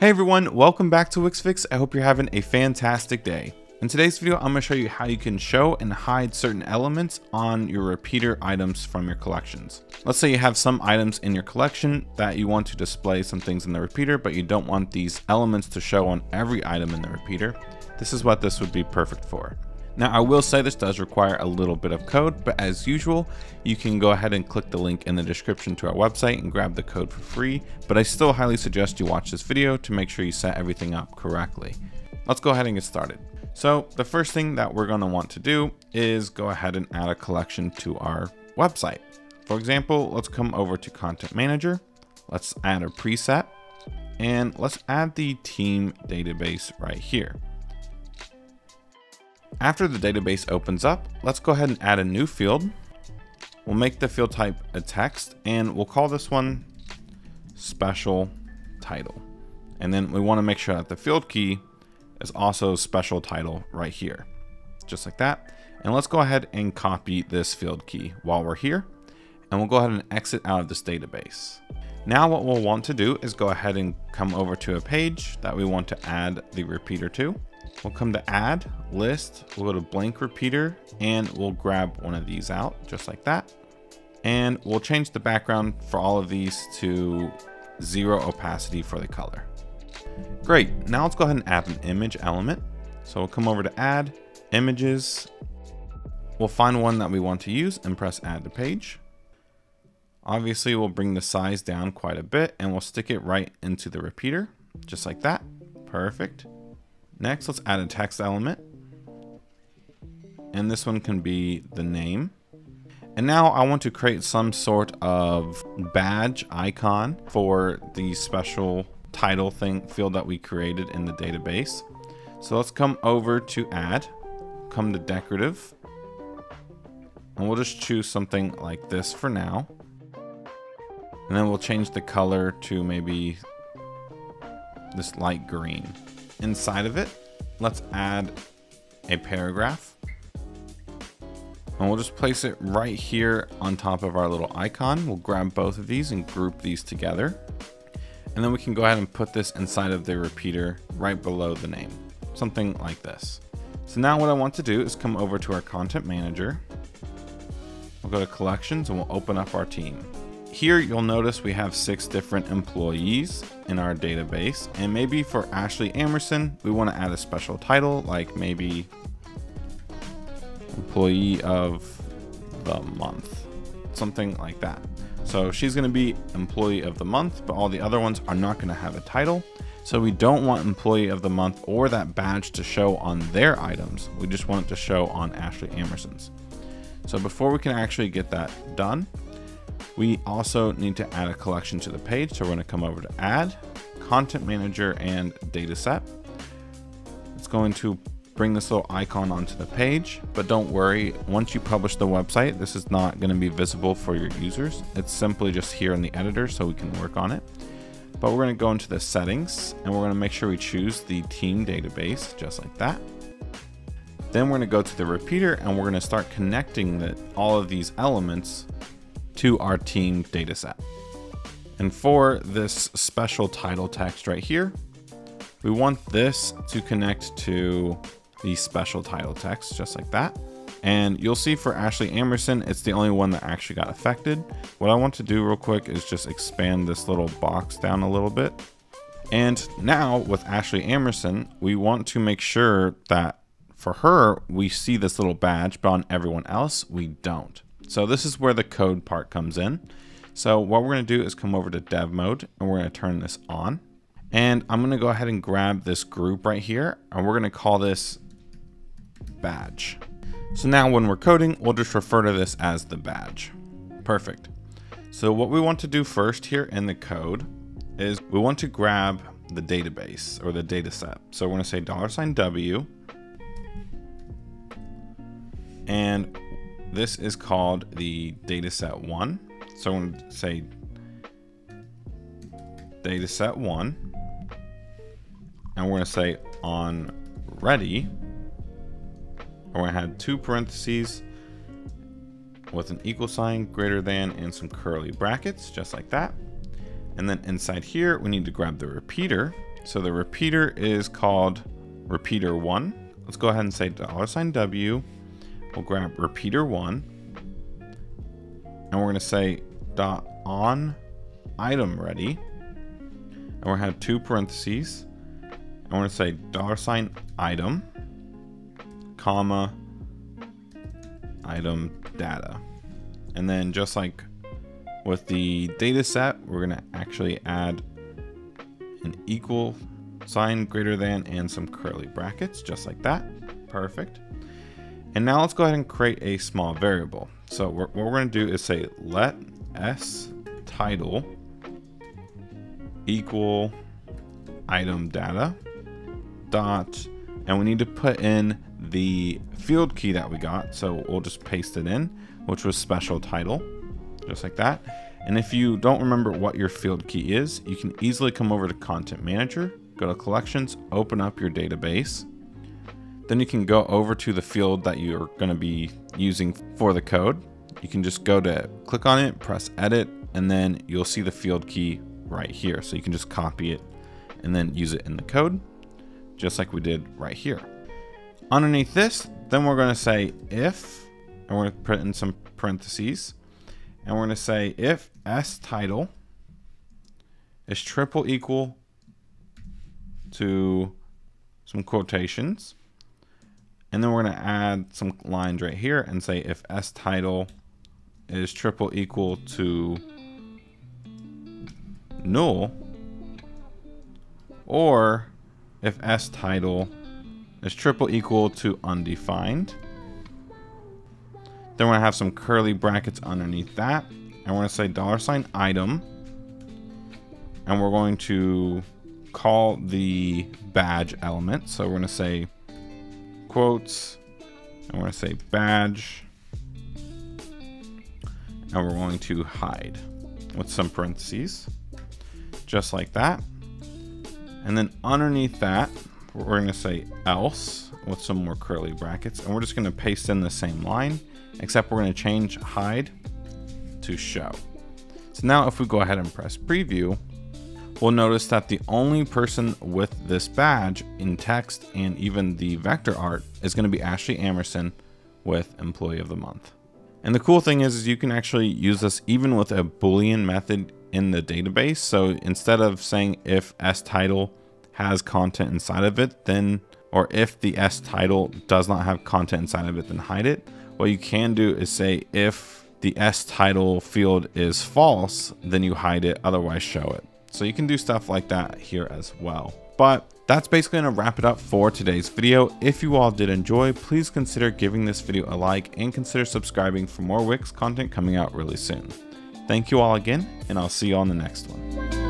Hey everyone, welcome back to Wixfix. I hope you're having a fantastic day. In today's video, I'm going to show you how you can show and hide certain elements on your repeater items from your collections. Let's say you have some items in your collection that you want to display some things in the repeater, but you don't want these elements to show on every item in the repeater. This is what this would be perfect for. Now I will say this does require a little bit of code, but as usual, you can go ahead and click the link in the description to our website and grab the code for free, but I still highly suggest you watch this video to make sure you set everything up correctly. Let's go ahead and get started. So the first thing that we're gonna want to do is go ahead and add a collection to our website. For example, let's come over to Content Manager, let's add a preset, and let's add the team database right here. After the database opens up, let's go ahead and add a new field. We'll make the field type a text and we'll call this one special title. And then we want to make sure that the field key is also special title right here, just like that. And let's go ahead and copy this field key while we're here. And we'll go ahead and exit out of this database. Now what we'll want to do is go ahead and come over to a page that we want to add the repeater to. We'll come to add, list, we'll go to blank repeater, and we'll grab one of these out just like that. And we'll change the background for all of these to zero opacity for the color. Great, now let's go ahead and add an image element. So we'll come over to add, images. We'll find one that we want to use and press add to page. Obviously we'll bring the size down quite a bit and we'll stick it right into the repeater, just like that. Perfect. Next, let's add a text element. And this one can be the name. And now I want to create some sort of badge icon for the special title thing field that we created in the database. So let's come over to add, come to decorative, and we'll just choose something like this for now. And then we'll change the color to maybe this light green inside of it, let's add a paragraph. And we'll just place it right here on top of our little icon. We'll grab both of these and group these together. And then we can go ahead and put this inside of the repeater right below the name, something like this. So now what I want to do is come over to our content manager. We'll go to collections and we'll open up our team. Here you'll notice we have six different employees in our database and maybe for Ashley Amerson we want to add a special title like maybe employee of the month something like that. So she's going to be employee of the month but all the other ones are not going to have a title. So we don't want employee of the month or that badge to show on their items. We just want it to show on Ashley Amerson's. So before we can actually get that done we also need to add a collection to the page. So we're going to come over to add, content manager and data set. It's going to bring this little icon onto the page, but don't worry. Once you publish the website, this is not going to be visible for your users. It's simply just here in the editor so we can work on it. But we're going to go into the settings and we're going to make sure we choose the team database just like that. Then we're going to go to the repeater and we're going to start connecting the, all of these elements to our team dataset. And for this special title text right here, we want this to connect to the special title text, just like that. And you'll see for Ashley Amerson, it's the only one that actually got affected. What I want to do real quick is just expand this little box down a little bit. And now with Ashley Amerson, we want to make sure that for her, we see this little badge, but on everyone else, we don't. So this is where the code part comes in. So what we're going to do is come over to dev mode and we're going to turn this on. And I'm going to go ahead and grab this group right here and we're going to call this badge. So now when we're coding, we'll just refer to this as the badge. Perfect. So what we want to do first here in the code is we want to grab the database or the data set. So we're going to say dollar sign $W and this is called the dataset one. So I'm going to say dataset one. And we're going to say on ready. We're going to have two parentheses with an equal sign greater than and some curly brackets, just like that. And then inside here, we need to grab the repeater. So the repeater is called repeater one. Let's go ahead and say dollar sign W. We'll grab repeater one. And we're gonna say dot on item ready. And we're gonna have two parentheses. And we're gonna say dollar sign item, comma, item data. And then just like with the data set, we're gonna actually add an equal sign greater than and some curly brackets, just like that. Perfect. And now let's go ahead and create a small variable. So what we're gonna do is say let s title equal item data dot and we need to put in the field key that we got so we'll just paste it in which was special title just like that and if you don't remember what your field key is you can easily come over to content manager go to collections open up your database then you can go over to the field that you're going to be using for the code you can just go to click on it press edit and then you'll see the field key right here so you can just copy it and then use it in the code just like we did right here. Underneath this, then we're going to say if, and we're to put in some parentheses, and we're to say if s title is triple equal to some quotations, and then we're going to add some lines right here and say if s title is triple equal to null, or if s title is triple equal to undefined. Then we're gonna have some curly brackets underneath that. And we're gonna say dollar sign item. And we're going to call the badge element. So we're gonna say quotes, and we're gonna say badge. And we're going to hide with some parentheses, just like that. And then underneath that, we're going to say else with some more curly brackets. And we're just going to paste in the same line, except we're going to change hide to show. So now if we go ahead and press preview, we'll notice that the only person with this badge in text and even the vector art is going to be Ashley Amerson with employee of the month. And the cool thing is, is you can actually use this even with a Boolean method in the database. So instead of saying if s title has content inside of it, then or if the s title does not have content inside of it, then hide it. What you can do is say if the s title field is false, then you hide it, otherwise show it. So you can do stuff like that here as well. But that's basically gonna wrap it up for today's video. If you all did enjoy, please consider giving this video a like and consider subscribing for more Wix content coming out really soon. Thank you all again, and I'll see you on the next one.